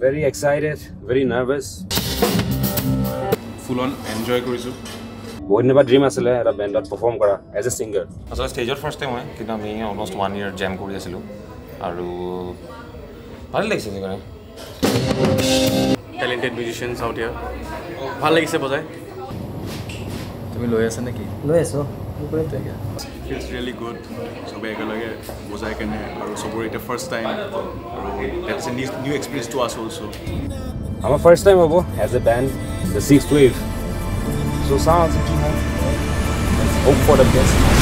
very excited, very nervous. Full on enjoy কৰিছোঁ বহুত দিনৰ পৰা ড্ৰিম আছিলে এটা বেণ্ডত পাৰফৰ্ম কৰা এজ এ ছিংগাৰ আচলতে ষ্টেজত ফাৰ্ষ্ট টাইম হয় কিন্তু আমি অলমষ্ট ওৱান ইয়েৰ জেম কৰি আছিলোঁ আৰু ভালেই লাগিছে সেইকাৰণে টেলেণ্টেড মিউজিচিয়ানছ আউট ইয়াৰ ভাল লাগিছে বজাই তুমি লৈ আছা নেকি লৈ আছোঁ ফিলছ ৰিয়েলি গুড চবে একেলগে বজাই কেনে আৰু চবৰে এতিয়া ফাৰ্ষ্ট টাইম আৰু that's a new, new experience to us also. I'm a first time Abu as a band, the sixth wave. So sounds hope for the best.